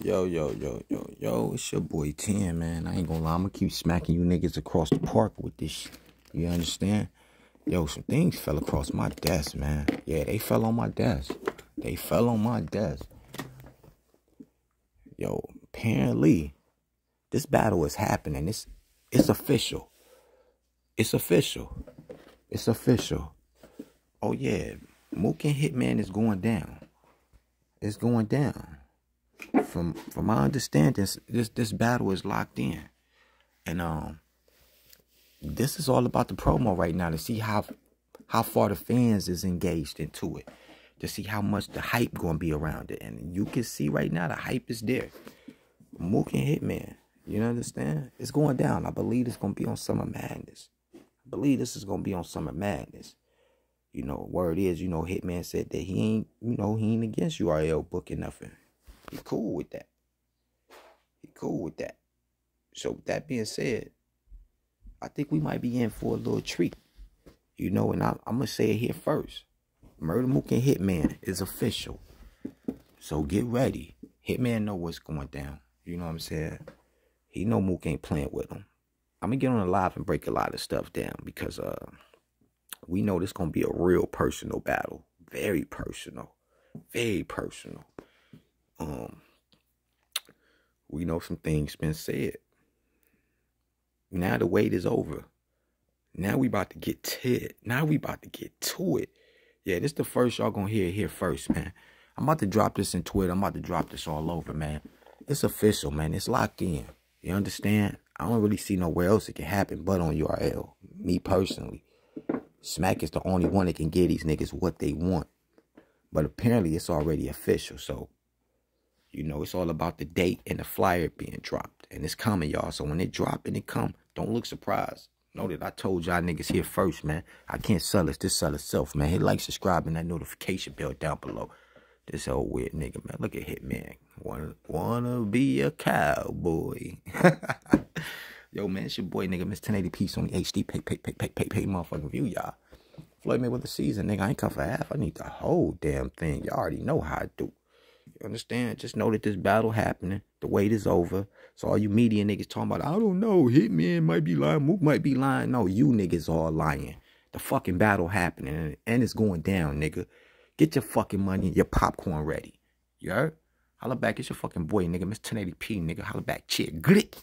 Yo, yo, yo, yo, yo, it's your boy 10, man. I ain't gonna lie, I'm gonna keep smacking you niggas across the park with this shit. You understand? Yo, some things fell across my desk, man. Yeah, they fell on my desk. They fell on my desk. Yo, apparently, this battle is happening. It's it's official. It's official. It's official. Oh yeah, Mook and Hitman is going down. It's going down from from my understanding, this this battle is locked in, and um, this is all about the promo right now to see how how far the fans is engaged into it, to see how much the hype gonna be around it, and you can see right now the hype is there. Mook and Hitman, you understand? It's going down. I believe it's gonna be on Summer Madness. I believe this is gonna be on Summer Madness. You know, word is, you know, Hitman said that he ain't, you know, he ain't against URL booking nothing. He cool with that. He cool with that. So with that being said, I think we might be in for a little treat. You know, and I, am gonna say it here first. Murder Mook and Hitman is official. So get ready. Hitman know what's going down. You know what I'm saying? He know Mook ain't playing with him. I'm gonna get on the live and break a lot of stuff down because uh we know this gonna be a real personal battle. Very personal. Very personal um we know some things been said. Now the wait is over. Now we about to get to it. Now we about to get to it. Yeah, this the first y'all gonna hear here first, man. I'm about to drop this in Twitter. I'm about to drop this all over, man. It's official, man. It's locked in. You understand? I don't really see nowhere else it can happen but on URL. Me personally. Smack is the only one that can give these niggas what they want. But apparently it's already official, so you know, it's all about the date and the flyer being dropped. And it's coming, y'all. So when it drop and it come, don't look surprised. Know that I told y'all niggas here first, man. I can't sell it. This sell itself, man. Hit like, subscribe, and that notification bell down below. This old weird nigga, man. Look at Hitman. Wanna, wanna be a cowboy. Yo, man, it's your boy, nigga. Miss 1080p on the HD. Pay, pay, pay, pay, pay, pay, motherfucking view, y'all. Floyd Mayweather season, nigga. I ain't come for half. I need the whole damn thing. Y'all already know how I do. Understand? Just know that this battle happening. The wait is over. So all you media niggas talking about, I don't know, Hitman might be lying, Mook might be lying. No, you niggas are lying. The fucking battle happening and it's going down, nigga. Get your fucking money and your popcorn ready. You heard? Holla back. It's your fucking boy, nigga. Miss 1080p, nigga. Holla back. Cheer. Grit.